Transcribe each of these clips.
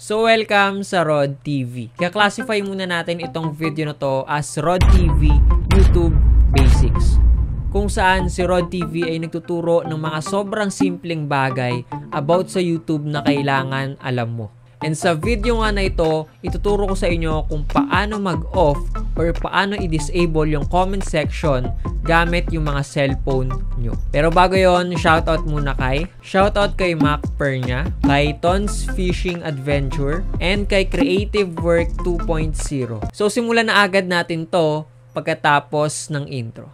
So welcome sa Rod TV. Kaya-classify muna natin itong video na to as Rod TV YouTube Basics. Kung saan si Rod TV ay nagtuturo ng mga sobrang simpleng bagay about sa YouTube na kailangan alam mo. And sa video nga na ito, ituturo ko sa inyo kung paano mag-off or paano i-disable yung comment section gamit yung mga cellphone nyo. Pero bago yon shoutout muna kay shoutout kay Mac Pernya, kay Tons Fishing Adventure, and kay Creative Work 2.0. So simulan na agad natin to pagkatapos ng intro.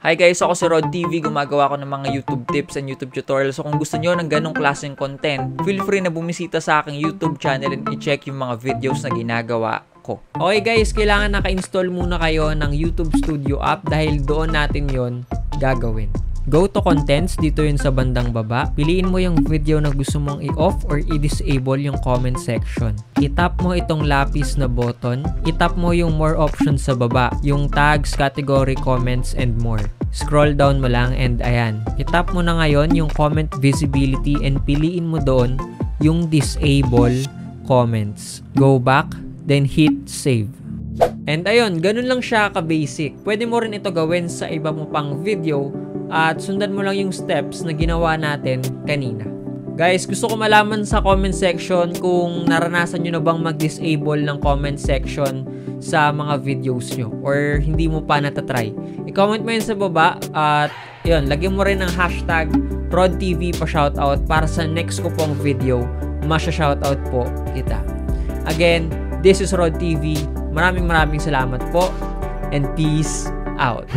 Hi guys, ako si Rod TV. Gumagawa ko ng mga YouTube tips and YouTube tutorials. So kung gusto nyo ng ganong klaseng content, feel free na bumisita sa aking YouTube channel and i-check yung mga videos na ginagawa ko. Okay guys, kailangan naka-install muna kayo ng YouTube Studio app dahil doon natin yon gagawin. Go to contents, dito yun sa bandang baba. Piliin mo yung video na gusto mong i-off or i-disable yung comment section. I-tap mo itong lapis na button. I-tap mo yung more options sa baba. Yung tags, category, comments, and more. Scroll down mo lang and ayan. I-tap mo na ngayon yung comment visibility and piliin mo doon yung disable comments. Go back, then hit save. And ayun, ganun lang siya ka-basic. Pwede mo rin ito gawin sa iba mo pang video at sundan mo lang yung steps na ginawa natin kanina. Guys, gusto ko malaman sa comment section kung naranasan nyo na bang mag-disable ng comment section sa mga videos nyo or hindi mo pa natatry. I-comment mo yun sa baba at yun, lagyan mo rin ng hashtag RodTV pa shoutout para sa next ko pong video, masya shoutout po kita. Again, this is Rod TV. Maraming maraming salamat po and peace out.